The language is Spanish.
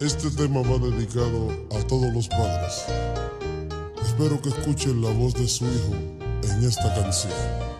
Este tema va dedicado a todos los padres. Espero que escuchen la voz de su hijo en esta canción.